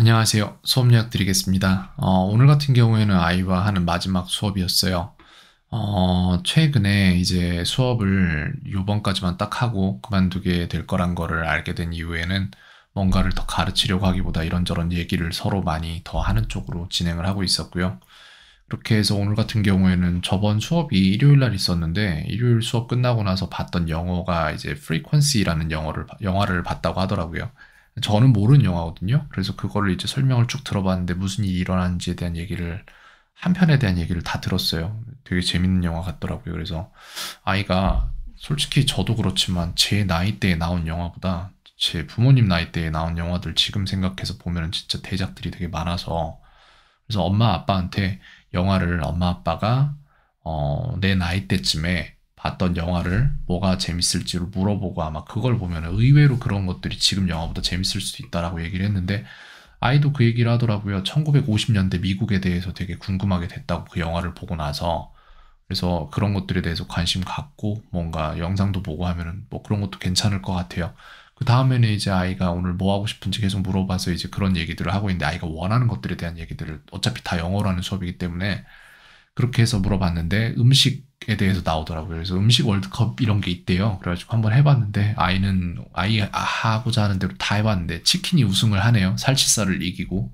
안녕하세요. 수업 요약 드리겠습니다. 어, 오늘 같은 경우에는 아이와 하는 마지막 수업이었어요. 어, 최근에 이제 수업을 요번까지만 딱 하고 그만두게 될 거란 거를 알게 된 이후에는 뭔가를 더 가르치려고 하기보다 이런저런 얘기를 서로 많이 더 하는 쪽으로 진행을 하고 있었고요. 그렇게 해서 오늘 같은 경우에는 저번 수업이 일요일 날 있었는데 일요일 수업 끝나고 나서 봤던 영어가 이제 frequency라는 영어를 영화를 봤다고 하더라고요. 저는 모르는 영화거든요. 그래서 그거를 이제 설명을 쭉 들어봤는데 무슨 일이 일어나는지에 대한 얘기를 한 편에 대한 얘기를 다 들었어요. 되게 재밌는 영화 같더라고요. 그래서 아이가 솔직히 저도 그렇지만 제 나이대에 나온 영화보다 제 부모님 나이대에 나온 영화들 지금 생각해서 보면 진짜 대작들이 되게 많아서 그래서 엄마 아빠한테 영화를 엄마 아빠가 어, 내 나이대쯤에 봤던 영화를 뭐가 재밌을지를 물어보고 아마 그걸 보면 의외로 그런 것들이 지금 영화보다 재밌을 수도 있다라고 얘기를 했는데 아이도 그 얘기를 하더라고요. 1950년대 미국에 대해서 되게 궁금하게 됐다고 그 영화를 보고 나서 그래서 그런 것들에 대해서 관심 갖고 뭔가 영상도 보고 하면은 뭐 그런 것도 괜찮을 것 같아요. 그 다음에는 이제 아이가 오늘 뭐 하고 싶은지 계속 물어봐서 이제 그런 얘기들을 하고 있는데 아이가 원하는 것들에 대한 얘기들을 어차피 다 영어로 하는 수업이기 때문에 그렇게 해서 물어봤는데 음식 에 대해서 나오더라고요. 그래서 음식 월드컵 이런 게 있대요. 그래가지고 한번 해봤는데 아이는 아이 하고자 하는 대로 다 해봤는데 치킨이 우승을 하네요. 살치살을 이기고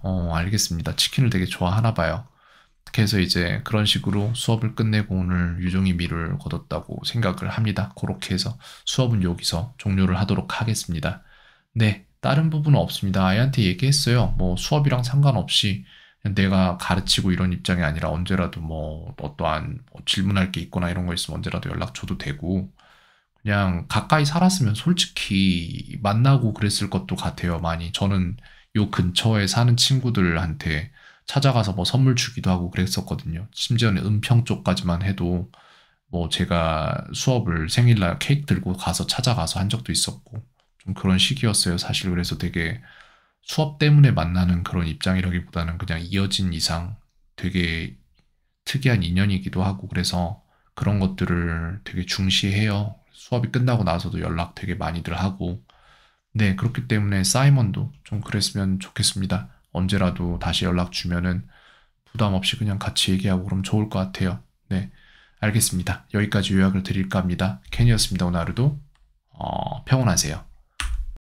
어 알겠습니다. 치킨을 되게 좋아하나 봐요. 그래서 이제 그런 식으로 수업을 끝내고 오늘 유종이 미를 거뒀다고 생각을 합니다. 그렇게 해서 수업은 여기서 종료를 하도록 하겠습니다. 네, 다른 부분은 없습니다. 아이한테 얘기했어요. 뭐 수업이랑 상관없이 내가 가르치고 이런 입장이 아니라 언제라도 뭐 어떠한 뭐 질문할 게 있거나 이런 거 있으면 언제라도 연락 줘도 되고 그냥 가까이 살았으면 솔직히 만나고 그랬을 것도 같아요. 많이 저는 요 근처에 사는 친구들한테 찾아가서 뭐 선물 주기도 하고 그랬었거든요. 심지어는 은평 쪽까지만 해도 뭐 제가 수업을 생일날 케이크 들고 가서 찾아가서 한 적도 있었고 좀 그런 시기였어요. 사실 그래서 되게 수업 때문에 만나는 그런 입장이라기보다는 그냥 이어진 이상 되게 특이한 인연이기도 하고 그래서 그런 것들을 되게 중시해요. 수업이 끝나고 나서도 연락 되게 많이들 하고 네 그렇기 때문에 사이먼도 좀 그랬으면 좋겠습니다. 언제라도 다시 연락 주면은 부담 없이 그냥 같이 얘기하고 그럼 좋을 것 같아요. 네 알겠습니다. 여기까지 요약을 드릴까 합니다. 캔이었습니다. 오늘 하루도 어, 평온하세요.